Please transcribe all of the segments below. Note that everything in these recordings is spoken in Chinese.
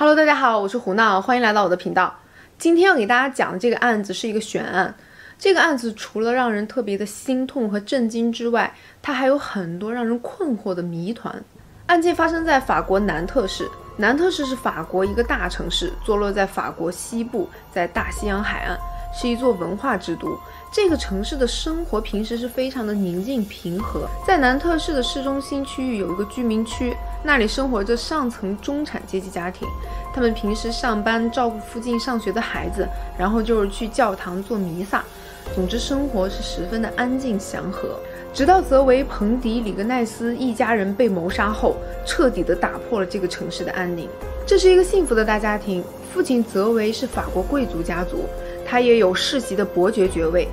Hello，大家好，我是胡闹，欢迎来到我的频道。今天要给大家讲的这个案子是一个悬案。这个案子除了让人特别的心痛和震惊之外，它还有很多让人困惑的谜团。案件发生在法国南特市，南特市是法国一个大城市，坐落在法国西部，在大西洋海岸，是一座文化之都。这个城市的生活平时是非常的宁静平和。在南特市的市中心区域有一个居民区，那里生活着上层中产阶级家庭，他们平时上班照顾附近上学的孩子，然后就是去教堂做弥撒。总之，生活是十分的安静祥和。直到泽维、彭迪、里格奈斯一家人被谋杀后，彻底的打破了这个城市的安宁。这是一个幸福的大家庭，父亲泽维是法国贵族家族。他也有世袭的伯爵爵位，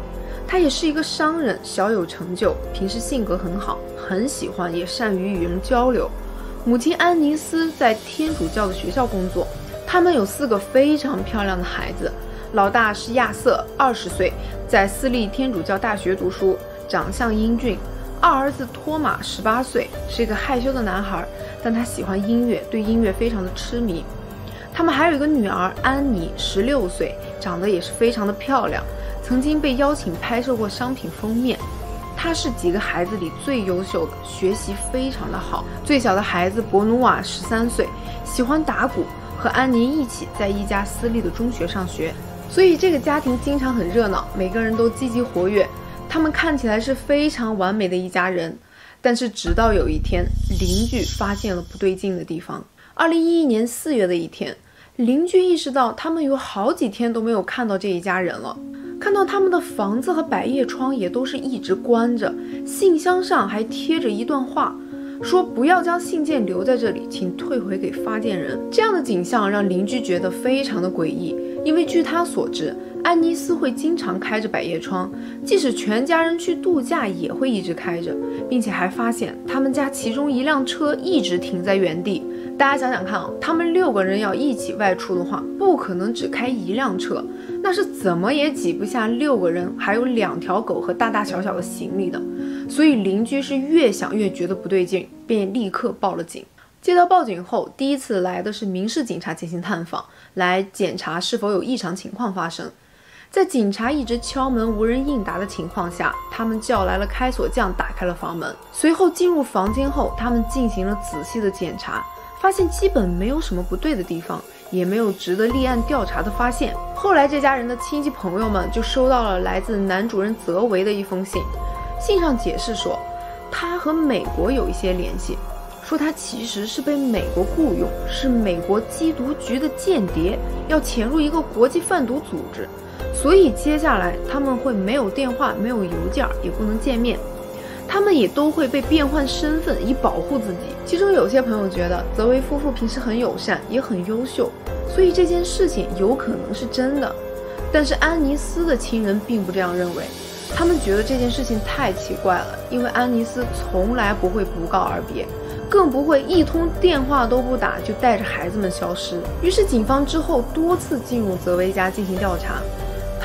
他也是一个商人，小有成就，平时性格很好，很喜欢也善于与人交流。母亲安妮斯在天主教的学校工作，他们有四个非常漂亮的孩子，老大是亚瑟，二十岁，在私立天主教大学读书，长相英俊；二儿子托马十八岁，是一个害羞的男孩，但他喜欢音乐，对音乐非常的痴迷。他们还有一个女儿安妮，十六岁，长得也是非常的漂亮，曾经被邀请拍摄过商品封面。他是几个孩子里最优秀的，学习非常的好。最小的孩子博努瓦十三岁，喜欢打鼓，和安妮一起在一家私立的中学上学，所以这个家庭经常很热闹，每个人都积极活跃。他们看起来是非常完美的一家人，但是直到有一天，邻居发现了不对劲的地方。二零一一年四月的一天。邻居意识到，他们有好几天都没有看到这一家人了。看到他们的房子和百叶窗也都是一直关着，信箱上还贴着一段话，说不要将信件留在这里，请退回给发件人。这样的景象让邻居觉得非常的诡异，因为据他所知，安妮斯会经常开着百叶窗，即使全家人去度假也会一直开着，并且还发现他们家其中一辆车一直停在原地。大家想想看啊，他们六个人要一起外出的话，不可能只开一辆车，那是怎么也挤不下六个人，还有两条狗和大大小小的行李的。所以邻居是越想越觉得不对劲，便立刻报了警。接到报警后，第一次来的是民事警察进行探访，来检查是否有异常情况发生。在警察一直敲门无人应答的情况下，他们叫来了开锁匠，打开了房门。随后进入房间后，他们进行了仔细的检查。发现基本没有什么不对的地方，也没有值得立案调查的发现。后来，这家人的亲戚朋友们就收到了来自男主人泽维的一封信，信上解释说，他和美国有一些联系，说他其实是被美国雇佣，是美国缉毒局的间谍，要潜入一个国际贩毒组织，所以接下来他们会没有电话，没有邮件，也不能见面。他们也都会被变换身份以保护自己。其中有些朋友觉得泽维夫妇平时很友善，也很优秀，所以这件事情有可能是真的。但是安妮斯的亲人并不这样认为，他们觉得这件事情太奇怪了，因为安妮斯从来不会不告而别，更不会一通电话都不打就带着孩子们消失。于是警方之后多次进入泽维家进行调查。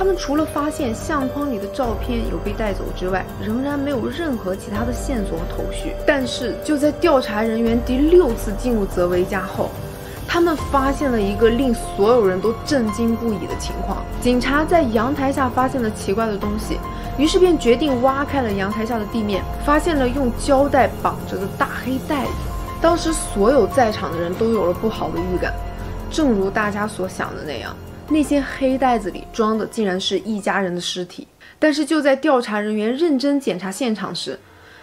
他们除了发现相框里的照片有被带走之外，仍然没有任何其他的线索和头绪。但是就在调查人员第六次进入泽维家后，他们发现了一个令所有人都震惊不已的情况：警察在阳台下发现了奇怪的东西，于是便决定挖开了阳台下的地面，发现了用胶带绑着的大黑袋子。当时所有在场的人都有了不好的预感，正如大家所想的那样。那些黑袋子里装的竟然是一家人的尸体，但是就在调查人员认真检查现场时，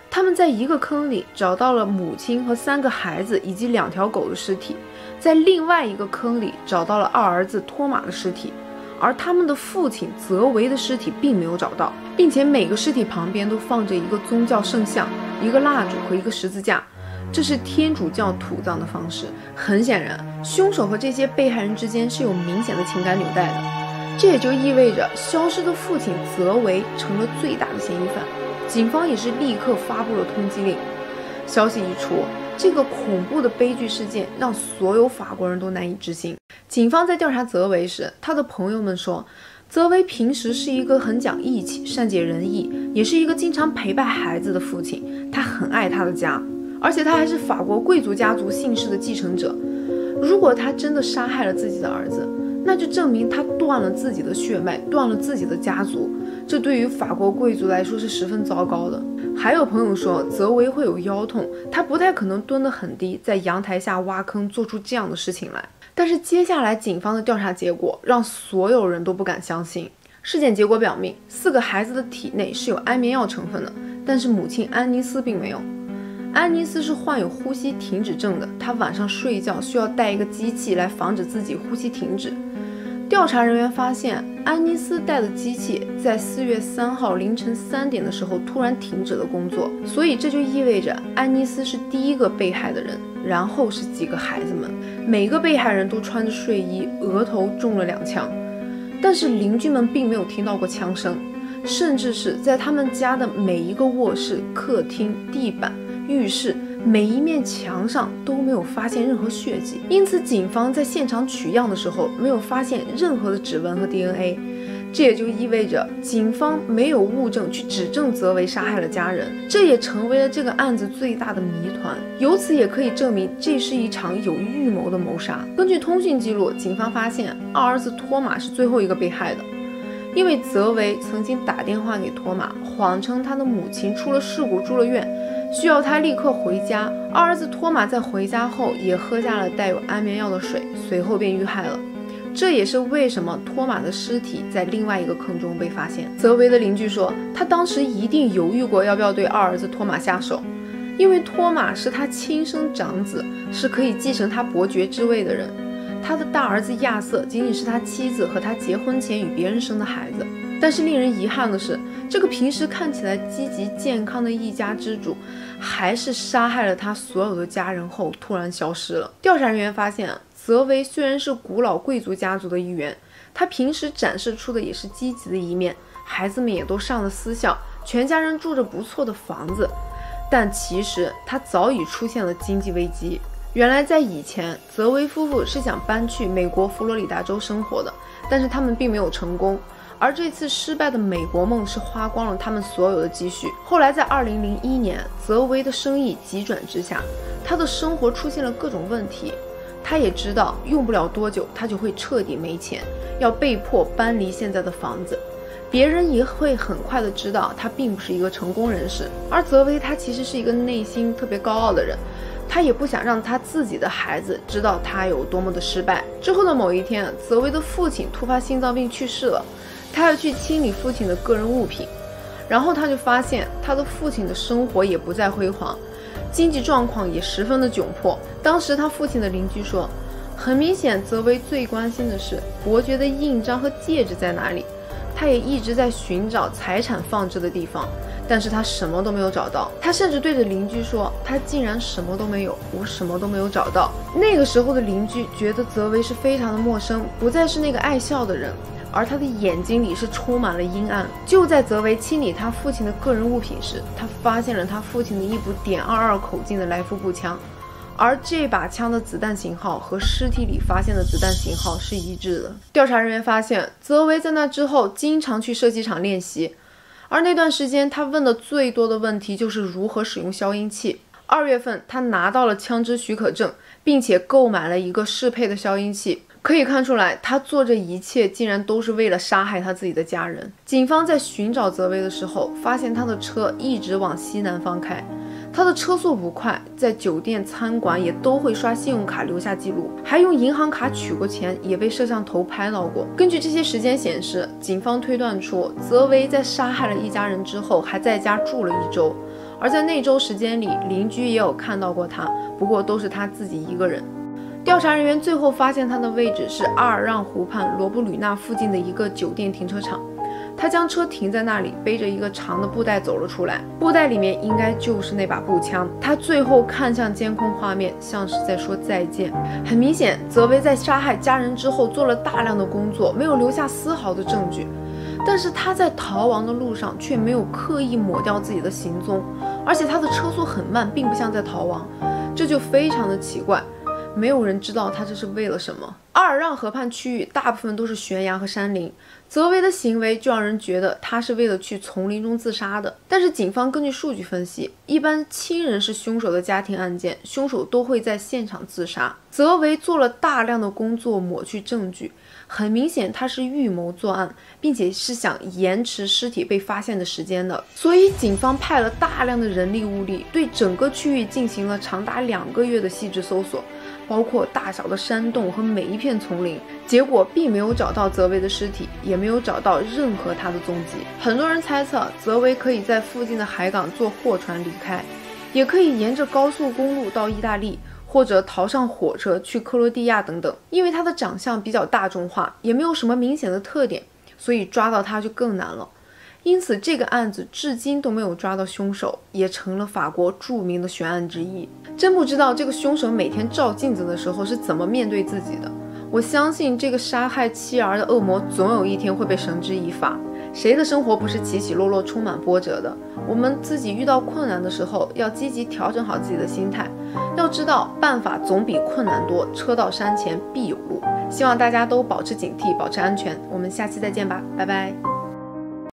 他们在一个坑里找到了母亲和三个孩子以及两条狗的尸体，在另外一个坑里找到了二儿子托马的尸体，而他们的父亲泽维的尸体并没有找到，并且每个尸体旁边都放着一个宗教圣像、一个蜡烛和一个十字架。这是天主教土葬的方式。很显然，凶手和这些被害人之间是有明显的情感纽带的。这也就意味着，消失的父亲泽维成了最大的嫌疑犯。警方也是立刻发布了通缉令。消息一出，这个恐怖的悲剧事件让所有法国人都难以置信。警方在调查泽维时，他的朋友们说，泽维平时是一个很讲义气、善解人意，也是一个经常陪伴孩子的父亲。他很爱他的家。而且他还是法国贵族家族姓氏的继承者。如果他真的杀害了自己的儿子，那就证明他断了自己的血脉，断了自己的家族。这对于法国贵族来说是十分糟糕的。还有朋友说，泽维会有腰痛，他不太可能蹲得很低，在阳台下挖坑做出这样的事情来。但是接下来警方的调查结果让所有人都不敢相信。尸检结果表明，四个孩子的体内是有安眠药成分的，但是母亲安妮斯并没有。安妮斯是患有呼吸停止症的，她晚上睡觉需要带一个机器来防止自己呼吸停止。调查人员发现，安妮斯带的机器在四月三号凌晨三点的时候突然停止了工作，所以这就意味着安妮斯是第一个被害的人，然后是几个孩子们，每个被害人都穿着睡衣，额头中了两枪，但是邻居们并没有听到过枪声，甚至是在他们家的每一个卧室、客厅、地板、浴室。每一面墙上都没有发现任何血迹，因此警方在现场取样的时候没有发现任何的指纹和 DNA，这也就意味着警方没有物证去指证泽维杀害了家人，这也成为了这个案子最大的谜团。由此也可以证明这是一场有预谋的谋杀。根据通讯记录，警方发现二儿子托马是最后一个被害的，因为泽维曾经打电话给托马，谎称他的母亲出了事故住了院。需要他立刻回家。二儿子托马在回家后也喝下了带有安眠药的水，随后便遇害了。这也是为什么托马的尸体在另外一个坑中被发现。泽维的邻居说，他当时一定犹豫过要不要对二儿子托马下手，因为托马是他亲生长子，是可以继承他伯爵之位的人。他的大儿子亚瑟仅仅是他妻子和他结婚前与别人生的孩子。但是令人遗憾的是，这个平时看起来积极健康的一家之主，还是杀害了他所有的家人后突然消失了。调查人员发现，泽维虽然是古老贵族家族的一员，他平时展示出的也是积极的一面，孩子们也都上了私校，全家人住着不错的房子，但其实他早已出现了经济危机。原来在以前，泽维夫妇是想搬去美国佛罗里达州生活的，但是他们并没有成功。而这次失败的美国梦是花光了他们所有的积蓄。后来在二零零一年，泽维的生意急转直下，他的生活出现了各种问题。他也知道用不了多久，他就会彻底没钱，要被迫搬离现在的房子。别人也会很快的知道他并不是一个成功人士。而泽维他其实是一个内心特别高傲的人，他也不想让他自己的孩子知道他有多么的失败。之后的某一天，泽维的父亲突发心脏病去世了。他要去清理父亲的个人物品，然后他就发现他的父亲的生活也不再辉煌，经济状况也十分的窘迫。当时他父亲的邻居说，很明显，泽维最关心的是伯爵的印章和戒指在哪里。他也一直在寻找财产放置的地方，但是他什么都没有找到。他甚至对着邻居说，他竟然什么都没有，我什么都没有找到。那个时候的邻居觉得泽维是非常的陌生，不再是那个爱笑的人。而他的眼睛里是充满了阴暗。就在泽维清理他父亲的个人物品时，他发现了他父亲的一把点二二口径的来福步枪，而这把枪的子弹型号和尸体里发现的子弹型号是一致的。调查人员发现，泽维在那之后经常去射击场练习，而那段时间他问的最多的问题就是如何使用消音器。二月份，他拿到了枪支许可证，并且购买了一个适配的消音器。可以看出来，他做这一切竟然都是为了杀害他自己的家人。警方在寻找泽维的时候，发现他的车一直往西南方开，他的车速不快，在酒店、餐馆也都会刷信用卡留下记录，还用银行卡取过钱，也被摄像头拍到过。根据这些时间显示，警方推断出泽维在杀害了一家人之后，还在家住了一周，而在那周时间里，邻居也有看到过他，不过都是他自己一个人。调查人员最后发现他的位置是阿尔让湖畔罗布吕纳附近的一个酒店停车场，他将车停在那里，背着一个长的布袋走了出来，布袋里面应该就是那把步枪。他最后看向监控画面，像是在说再见。很明显，泽维在杀害家人之后做了大量的工作，没有留下丝毫的证据，但是他在逃亡的路上却没有刻意抹掉自己的行踪，而且他的车速很慢，并不像在逃亡，这就非常的奇怪。没有人知道他这是为了什么。阿尔让河畔区域大部分都是悬崖和山林，泽维的行为就让人觉得他是为了去丛林中自杀的。但是警方根据数据分析，一般亲人是凶手的家庭案件，凶手都会在现场自杀。泽维做了大量的工作抹去证据。很明显，他是预谋作案，并且是想延迟尸体被发现的时间的。所以，警方派了大量的人力物力，对整个区域进行了长达两个月的细致搜索，包括大小的山洞和每一片丛林。结果并没有找到泽维的尸体，也没有找到任何他的踪迹。很多人猜测，泽维可以在附近的海港坐货船离开，也可以沿着高速公路到意大利。或者逃上火车去克罗地亚等等，因为他的长相比较大众化，也没有什么明显的特点，所以抓到他就更难了。因此，这个案子至今都没有抓到凶手，也成了法国著名的悬案之一。真不知道这个凶手每天照镜子的时候是怎么面对自己的。我相信这个杀害妻儿的恶魔总有一天会被绳之以法。谁的生活不是起起落落、充满波折的？我们自己遇到困难的时候，要积极调整好自己的心态。要知道，办法总比困难多，车到山前必有路。希望大家都保持警惕，保持安全。我们下期再见吧，拜拜。